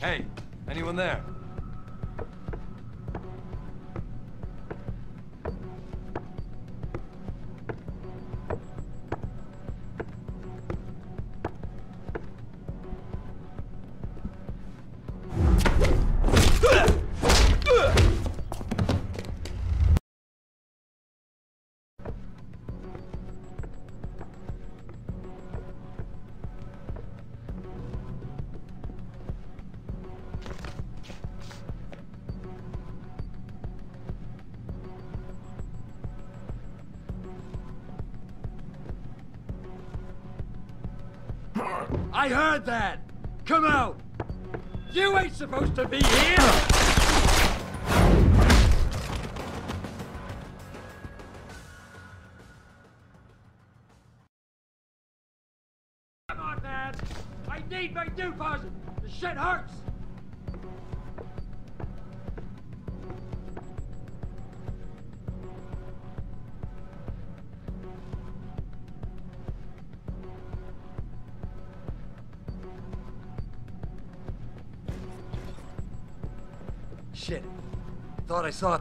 Hey, anyone there? I heard that! Come out! You ain't supposed to be here! Come on, man! I need my deposit! The shit hurts! Shit. Thought I saw...